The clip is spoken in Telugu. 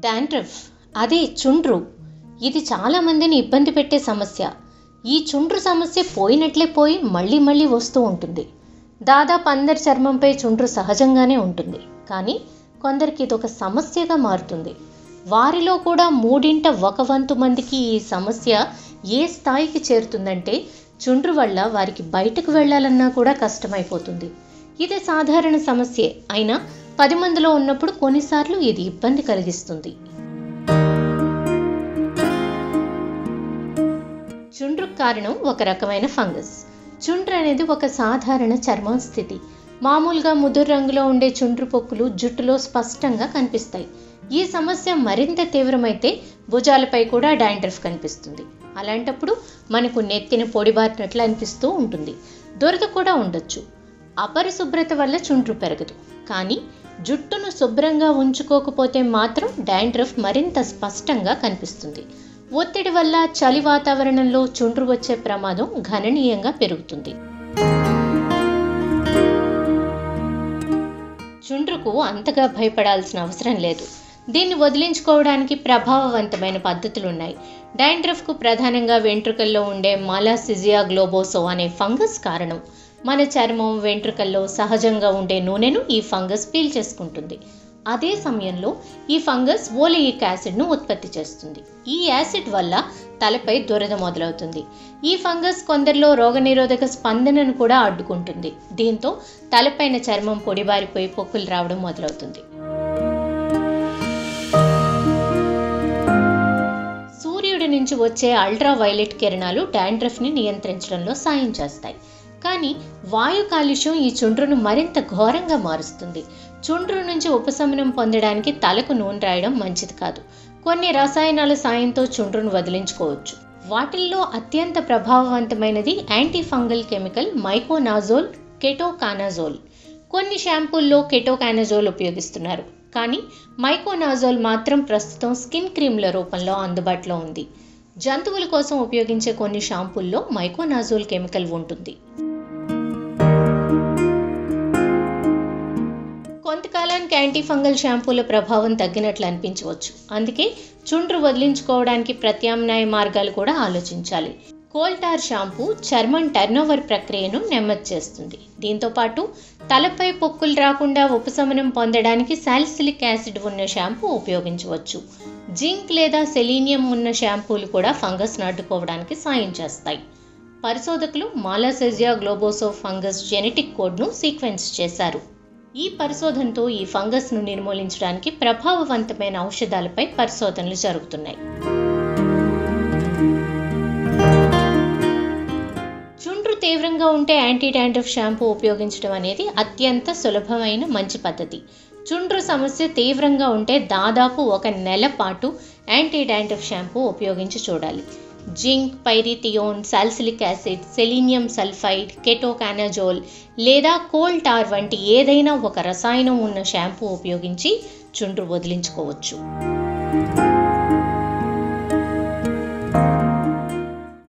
డాండ్రఫ్ అదే చుండ్రు. ఇది చాలా మందిని ఇబ్బంది పెట్టే సమస్య. ఈ చుండ్రు సమస్య పోయినట్లే పోయి మళ్ళీ మళ్ళీ వస్తూ ఉంటుంది. దాదాపు అందరి చర్మంపై చుండ్రు సహజంగానే ఉంటుంది. కానీ కొందరికి ఇది ఒక సమస్యగా మారుతుంది. వారిలో కూడా మూడింట ఒక వంతు మందికి ఈ సమస్య ఏ స్థాయికి చేరుతుందంటే చుండ్రు వల్ల వారికి బయటకు వెళ్ళాలన్నా కూడా కష్టమైపోతుంది. ఇది సాధారణ సమస్యే. అయినా పది మందిలో ఉన్నప్పుడు కొన్నిసార్లు ఇది ఇబ్బంది కలిగిస్తుంది. చుండ్రుకు కారణం ఒక రకమైన ఫంగస్. చుండ్రు అనేది ఒక సాధారణ చర్మం స్థితి. మామూలుగా ముదురు రంగులో ఉండే చుండ్రు పొక్కులు జుట్టులో స్పష్టంగా కనిపిస్తాయి. ఈ సమస్య మరింత తీవ్రమైతే భుజాలపై కూడా డాండ్రఫ్ కనిపిస్తుంది. అలాంటప్పుడు మనకు నెత్తిని పొడిబారినట్లు అనిపిస్తూ ఉంటుంది. దొరద కూడా ఉండొచ్చు. అపరిశుభ్రత వల్ల చుండ్రు పెరగదు. కానీ జుట్టును శుభ్రంగా ఉంచుకోకపోతే మాత్రం డాండ్రఫ్ మరింత స్పష్టంగా కనిపిస్తుంది. ఒత్తిడి వల్ల చలి వాతావరణంలో చుండ్రు వచ్చే ప్రమాదం గణనీయంగా పెరుగుతుంది. చుండ్రుకు అంతగా భయపడాల్సిన అవసరం లేదు. దీన్ని వదిలించుకోవడానికి ప్రభావవంతమైన పద్ధతులు ఉన్నాయి డాండ్రఫ్కు ప్రధానంగా వెంట్రుకల్లో ఉండే మాలాసిజియా గ్లోబోసో అనే ఫంగస్ కారణం. మన చర్మం వెంట్రుకల్లో సహజంగా ఉండే నూనెను ఈ ఫంగస్ పీల్ చేసుకుంటుంది. అదే సమయంలో ఈ ఫంగస్ ఓలియిక్ యాసిడ్ను ఉత్పత్తి చేస్తుంది. ఈ యాసిడ్ వల్ల తలపై దురద మొదలవుతుంది. ఈ ఫంగస్ కొందరిలో రోగనిరోధక స్పందనను కూడా అడ్డుకుంటుంది. దీంతో తలపైన చర్మం పొడిబారిపోయి పొక్కులు రావడం మొదలవుతుంది. సూర్యుడి నుంచి వచ్చే అల్ట్రా వైలెట్ కిరణాలు డాండ్రఫ్ని నియంత్రించడంలో సాయం చేస్తాయి. కానీ వాయు కాలుష్యం ఈ చుండ్రును మరింత ఘోరంగా మారుస్తుంది. చుండ్రు నుంచి ఉపశమనం పొందడానికి తలకు నూనె రాయడం మంచిది కాదు. కొన్ని రసాయనాల సాయంతో చుండ్రును వదిలించుకోవచ్చు. వాటిల్లో అత్యంత ప్రభావవంతమైనది anti fungal chemical miconazole ketoconazole. కొన్ని షాంపూల్లో కెటోకానాజోల్ ఉపయోగిస్తున్నారు. కానీ మైకోనాజోల్ మాత్రం ప్రస్తుతం స్కిన్ క్రీమ్ల రూపంలో అందుబాటులో ఉంది. జంతువుల కోసం ఉపయోగించే కొన్ని షాంపూల్లో మైకోనాజోల్ కెమికల్ ఉంటుంది. మొత్తానికి యాంటీ ఫంగల్ షాంపూల ప్రభావం తగ్గినట్లు అనిపించవచ్చు. అందుకే చుండ్రు వదిలించుకోవడానికి ప్రత్యామ్నాయ మార్గాలు కూడా ఆలోచించాలి. కోల్టార్ షాంపూ చర్మం టర్నోవర్ ప్రక్రియను నెమ్మది చేస్తుంది. దీంతోపాటు తలపై పొక్కులు రాకుండా ఉపశమనం పొందడానికి సాలిసిలిక్ యాసిడ్ ఉన్న షాంపూ ఉపయోగించవచ్చు. జింక్ లేదా సెలీనియం ఉన్న షాంపూలు కూడా ఫంగస్ నాటుకోవడానికి సాయం చేస్తాయి. పరిశోధకులు మాలాసెజియా గ్లోబోసో ఫంగస్ జెనెటిక్ కోడ్ను సీక్వెన్స్ చేశారు. ఈ పరిశోధనతో ఈ ఫంగస్ను నిర్మూలించడానికి ప్రభావవంతమైన ఔషధాలపై పరిశోధనలు జరుగుతున్నాయి. చుండ్రు తీవ్రంగా ఉంటే యాంటీ డాండ్రఫ్ షాంపూ ఉపయోగించడం అనేది అత్యంత సులభమైన మంచి పద్ధతి. చుండ్రు సమస్య తీవ్రంగా ఉంటే దాదాపు ఒక నెల పాటు యాంటీ డాండ్రఫ్ షాంపూ ఉపయోగించి చూడాలి. Zinc pyrithione salicylic acid selenium sulphide ketoconazole లేదా కోల్ టార్ వంటి ఏదైనా ఒక రసాయనం ఉన్న షాంపూ ఉపయోగించి చుండ్రు వదిలించుకోవచ్చు.